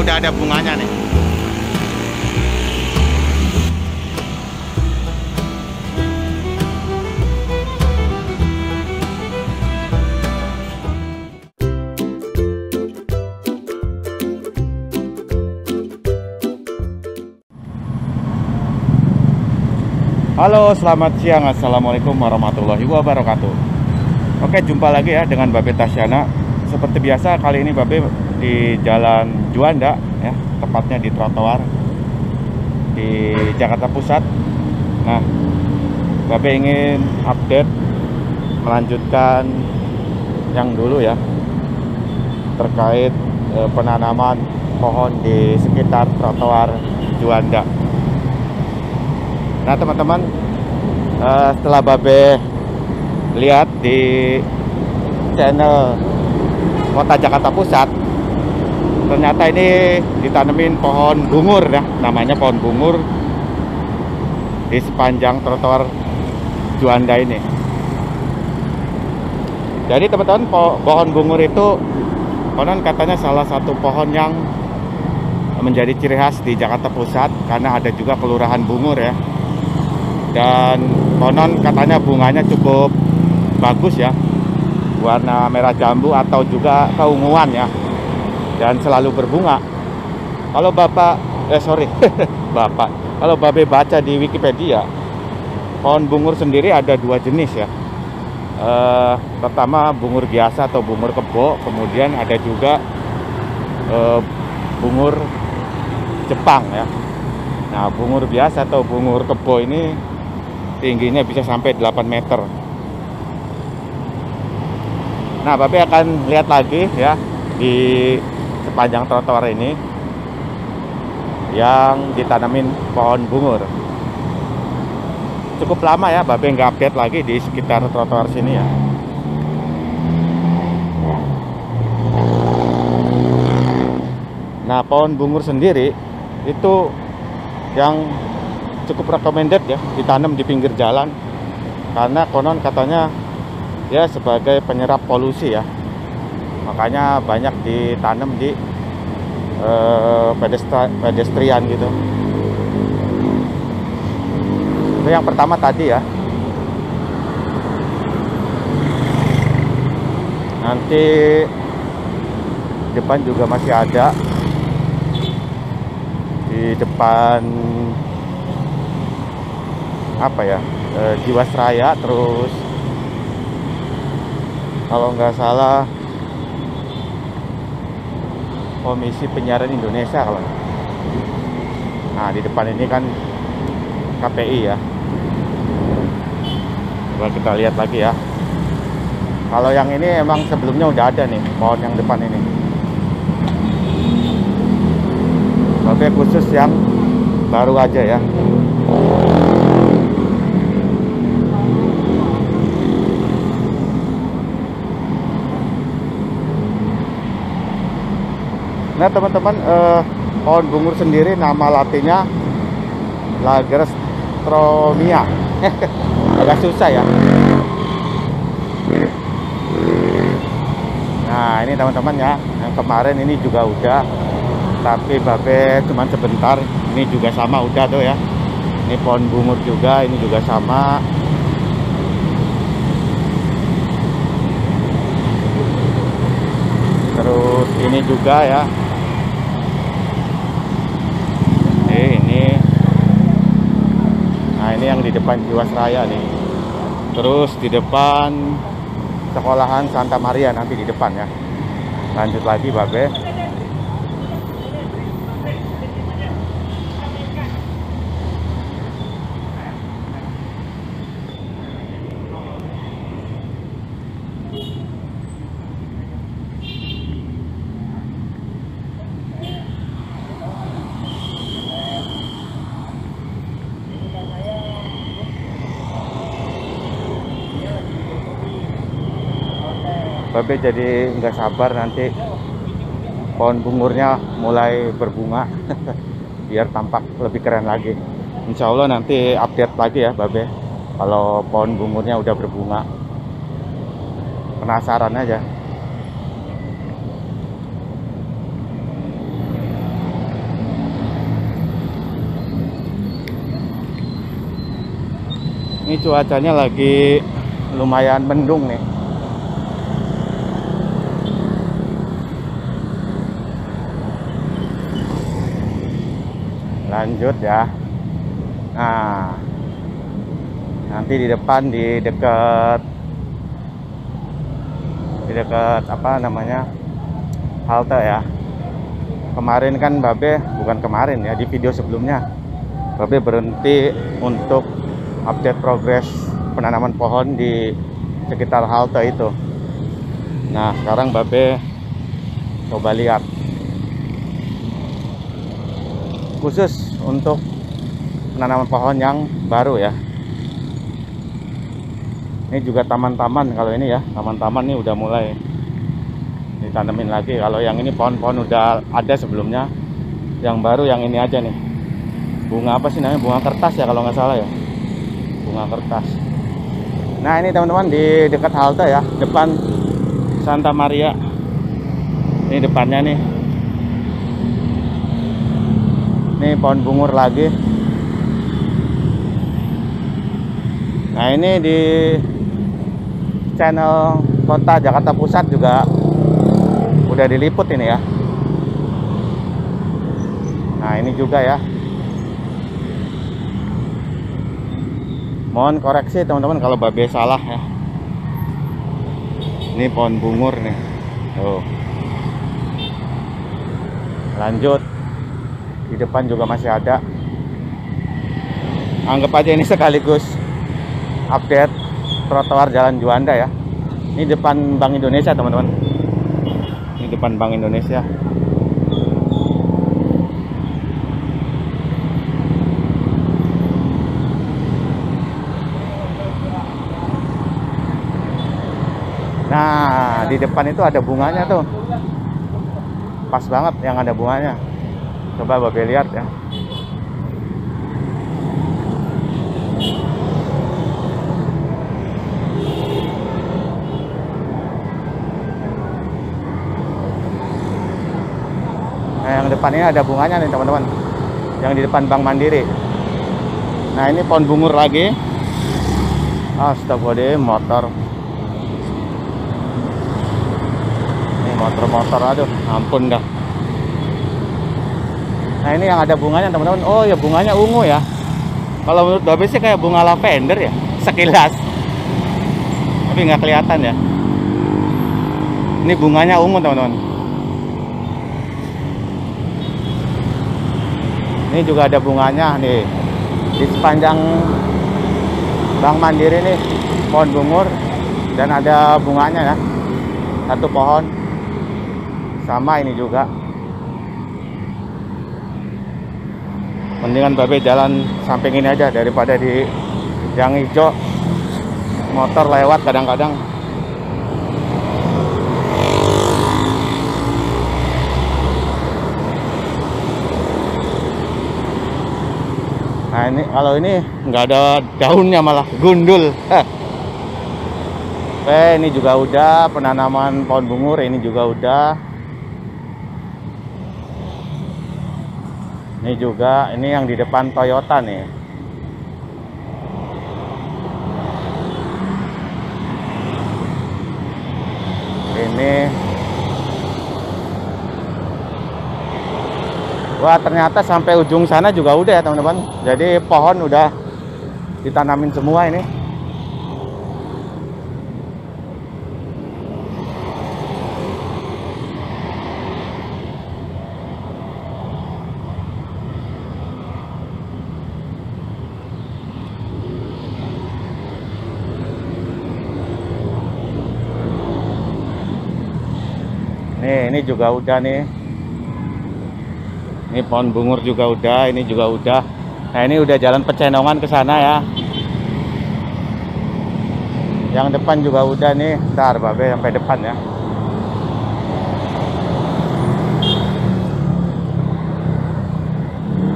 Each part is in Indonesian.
udah ada bunganya nih. Halo, selamat siang. Assalamualaikum warahmatullahi wabarakatuh. Oke, jumpa lagi ya dengan Babe Tasyana. Seperti biasa, kali ini Babe di Jalan Juanda, ya, tepatnya di trotoar di Jakarta Pusat. Nah, Babe ingin update melanjutkan yang dulu ya terkait eh, penanaman pohon di sekitar trotoar Juanda. Nah teman-teman uh, setelah Babe lihat di channel Kota Jakarta Pusat ternyata ini ditanemin pohon bungur ya namanya pohon bungur di sepanjang trotoar Juanda ini. Jadi teman-teman po pohon bungur itu konon katanya salah satu pohon yang menjadi ciri khas di Jakarta Pusat karena ada juga kelurahan bungur ya. Dan konon katanya bunganya cukup bagus ya warna merah jambu atau juga keunguan ya dan selalu berbunga. Kalau bapak eh sorry bapak kalau babe baca di Wikipedia pohon bungur sendiri ada dua jenis ya. Eh, pertama bungur biasa atau bungur kebo kemudian ada juga eh, bungur Jepang ya. Nah bungur biasa atau bungur kebo ini tingginya bisa sampai 8 meter. Nah Babe akan lihat lagi ya di sepanjang trotoar ini yang ditanamin pohon bungur. Cukup lama ya Babe nggak update lagi di sekitar trotoar sini ya. Nah pohon bungur sendiri itu yang cukup recommended ya ditanam di pinggir jalan. Karena konon katanya ya sebagai penyerap polusi ya. Makanya banyak ditanam di eh, pedestri pedestrian gitu. Itu yang pertama tadi ya. Nanti depan juga masih ada. Di depan apa ya? E, Jiwasraya terus kalau nggak salah Komisi Penyiaran Indonesia kalau nah di depan ini kan KPI ya. Coba kita lihat lagi ya. Kalau yang ini emang sebelumnya udah ada nih pohon yang depan ini. Tapi khusus yang baru aja ya Nah teman-teman eh, pohon bungur sendiri nama latinnya Lagerstromia. Agak susah ya. Nah ini teman-teman ya yang kemarin ini juga udah tapi babe cuman sebentar ini juga sama udah tuh ya. Ini pohon bungur juga ini juga sama. Terus ini juga ya Nah ini yang di depan Jiwasraya nih. Terus di depan sekolahan Santa Maria nanti di depan ya. Lanjut lagi Babe. Babe jadi nggak sabar nanti pohon bungurnya mulai berbunga biar tampak lebih keren lagi. Insya Allah nanti update lagi ya Babe. Kalau pohon bungurnya udah berbunga. Penasaran aja. Ini cuacanya lagi lumayan mendung nih. Lanjut ya. Nah, nanti di depan di dekat di dekat apa namanya halte ya. Kemarin kan Babe bukan kemarin ya di video sebelumnya Babe berhenti untuk update progres penanaman pohon di sekitar halte itu. Nah sekarang Babe coba lihat. Khusus untuk penanaman pohon yang baru ya. Ini juga taman-taman kalau ini ya taman-taman ini udah mulai ditanemin lagi. Kalau yang ini pohon-pohon udah ada sebelumnya yang baru yang ini aja nih. Bunga apa sih namanya? Bunga kertas ya kalau nggak salah ya. Bunga kertas. Nah ini teman-teman di dekat halte ya depan Santa Maria. Ini depannya nih ini pohon bungur lagi. Nah ini di channel kota Jakarta Pusat juga udah diliput ini ya. Nah ini juga ya. Mohon koreksi teman-teman kalau babe salah ya. Ini pohon bungur nih. Tuh. Lanjut di depan juga masih ada anggap aja ini sekaligus update trotoar Jalan Juanda ya. Ini depan Bank Indonesia, teman-teman. Ini depan Bank Indonesia. Nah, di depan itu ada bunganya tuh. Pas banget yang ada bunganya. Coba Babe lihat ya. Nah, yang depan ini ada bunganya nih teman-teman. Yang di depan Bank Mandiri. Nah, ini pohon bungur lagi. Astagfirullahaladzim, motor. Motor-motor, aduh, ampun dah. Nah, ini yang ada bunganya teman-teman. Oh, ya bunganya ungu ya. Kalau menurut Babe sih kayak bunga lavender ya, sekilas. Tapi nggak kelihatan ya. Ini bunganya ungu teman-teman. Ini juga ada bunganya nih di sepanjang Bank Mandiri nih pohon bungur dan ada bunganya ya satu pohon sama ini juga mendingan babe jalan samping ini aja daripada di yang hijau motor lewat kadang-kadang Nah ini kalau ini nggak ada daunnya malah gundul. Oke ini juga udah penanaman pohon bungur ini juga udah. Ini juga ini yang di depan Toyota nih. Ini Wah ternyata sampai ujung sana juga udah ya teman-teman. Jadi pohon udah ditanamin semua ini. Nih, ini juga udah nih. Ini pohon bungur juga udah, ini juga udah. Nah, ini udah jalan pecenongan ke sana ya. Yang depan juga udah nih. Ntar Babe sampai depan ya.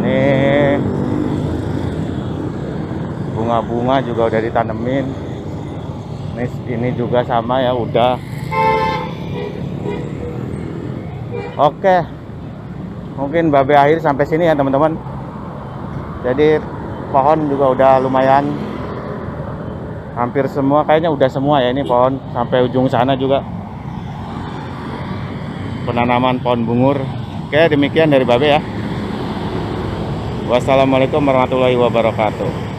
Ini bunga-bunga juga udah ditanemin. Ini, ini juga sama ya, udah. Oke. Mungkin babe akhir sampai sini ya, teman-teman. Jadi pohon juga udah lumayan. Hampir semua kayaknya udah semua ya ini pohon. Sampai ujung sana juga. Penanaman pohon bungur. Oke demikian dari babe ya. Wassalamualaikum warahmatullahi wabarakatuh